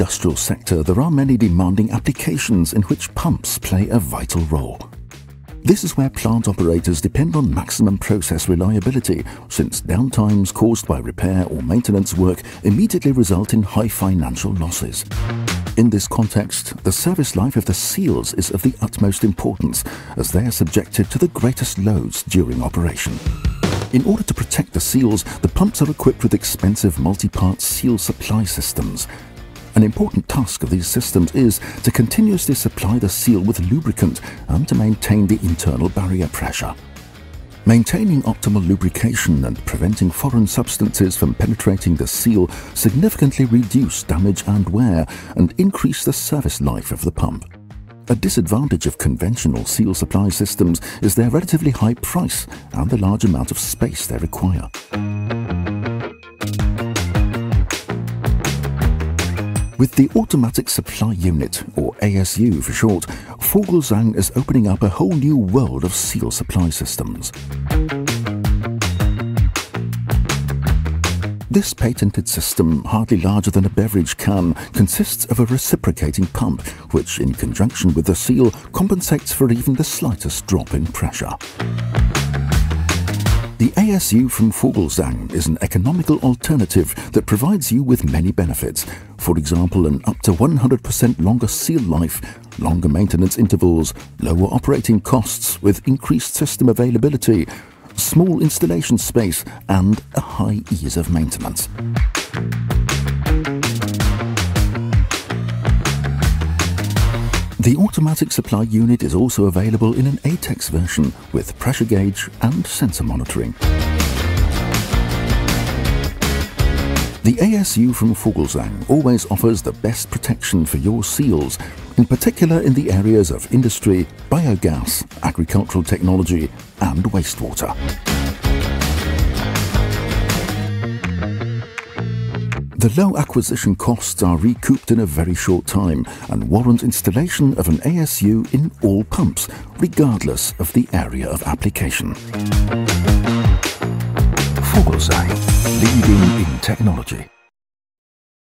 industrial sector, there are many demanding applications in which pumps play a vital role. This is where plant operators depend on maximum process reliability, since downtimes caused by repair or maintenance work immediately result in high financial losses. In this context, the service life of the seals is of the utmost importance, as they are subjected to the greatest loads during operation. In order to protect the seals, the pumps are equipped with expensive multi-part seal supply systems, an important task of these systems is to continuously supply the seal with lubricant and to maintain the internal barrier pressure. Maintaining optimal lubrication and preventing foreign substances from penetrating the seal significantly reduce damage and wear and increase the service life of the pump. A disadvantage of conventional seal supply systems is their relatively high price and the large amount of space they require. With the Automatic Supply Unit, or ASU for short, Vogelsang is opening up a whole new world of seal supply systems. This patented system, hardly larger than a beverage can, consists of a reciprocating pump, which, in conjunction with the seal, compensates for even the slightest drop in pressure. The ASU from Vogelsang is an economical alternative that provides you with many benefits. For example, an up to 100% longer seal life, longer maintenance intervals, lower operating costs with increased system availability, small installation space, and a high ease of maintenance. The automatic supply unit is also available in an ATEX version with pressure gauge and sensor monitoring. The ASU from Vogelsang always offers the best protection for your seals, in particular in the areas of industry, biogas, agricultural technology and wastewater. The low acquisition costs are recouped in a very short time and warrant installation of an ASU in all pumps, regardless of the area of application. Vogelsang, leading in technology.